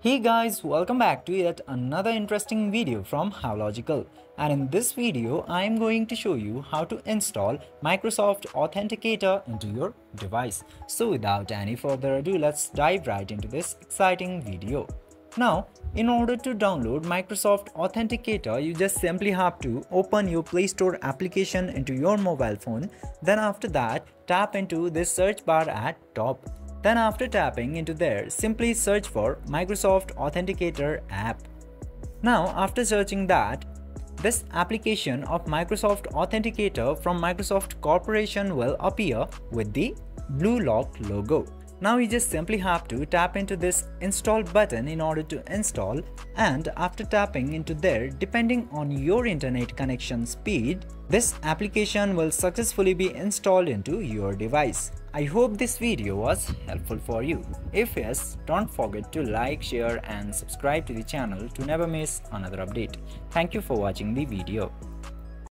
Hey guys, welcome back to yet another interesting video from HowLogical. And in this video, I am going to show you how to install Microsoft Authenticator into your device. So without any further ado, let's dive right into this exciting video. Now, in order to download Microsoft Authenticator, you just simply have to open your Play Store application into your mobile phone. Then after that, tap into this search bar at top then after tapping into there, simply search for Microsoft Authenticator app. Now after searching that, this application of Microsoft Authenticator from Microsoft Corporation will appear with the blue lock logo. Now you just simply have to tap into this install button in order to install and after tapping into there depending on your internet connection speed this application will successfully be installed into your device. I hope this video was helpful for you. If yes, don't forget to like, share and subscribe to the channel to never miss another update. Thank you for watching the video.